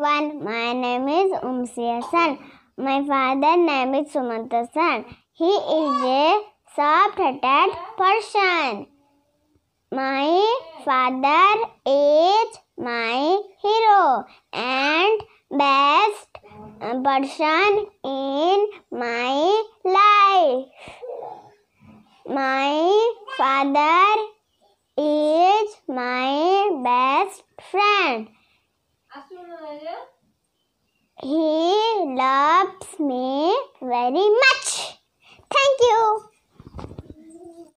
One, my name is Umsi Hassan. My father name is Sumanta Hassan. He is a soft-hearted person. My father is my hero and best person in my life. My father is my best friend. He loves me very much.